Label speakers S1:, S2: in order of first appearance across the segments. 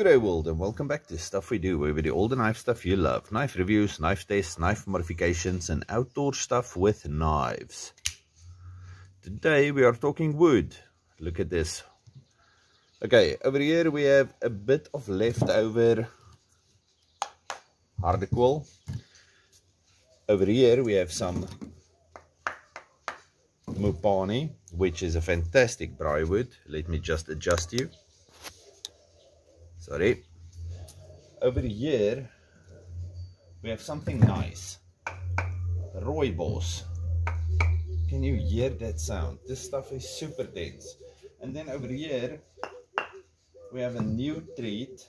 S1: G'day world and welcome back to Stuff We Do where we do all the knife stuff you love. Knife reviews, knife tests, knife modifications and outdoor stuff with knives. Today we are talking wood. Look at this. Okay, over here we have a bit of leftover hardekool. Over here we have some Mopani, which is a fantastic wood. Let me just adjust you sorry. Over here we have something nice. Rooibos can you hear that sound? This stuff is super dense. And then over here we have a new treat.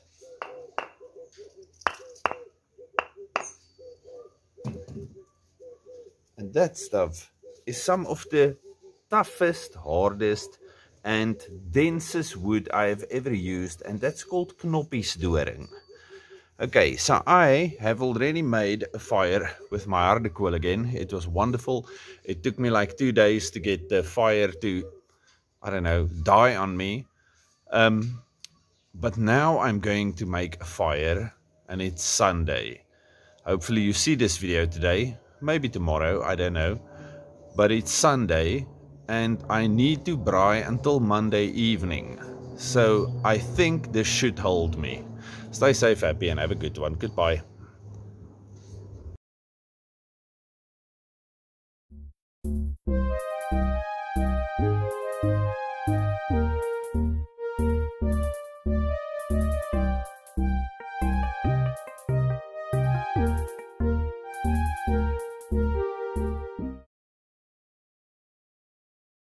S1: And that stuff is some of the toughest hardest and densest wood I have ever used and that's called knoppiesdoring. Okay, so I have already made a fire with my hardekool again. It was wonderful. It took me like two days to get the fire to, I don't know, die on me. Um, but now I'm going to make a fire and it's Sunday. Hopefully you see this video today, maybe tomorrow, I don't know. But it's Sunday and I need to braai until Monday evening. So I think this should hold me. Stay safe, happy, and have a good one. Goodbye.